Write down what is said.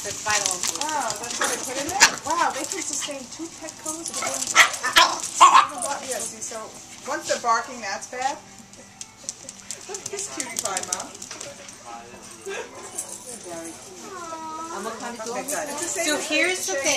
Yes, it's vital. Wow, that's what I put in there? Wow, they can sustain two pet within... Yeah, see, so once they're barking, that's bad. Look at this cutie pie, Mom. And what kind of dog is that? So here's the thing.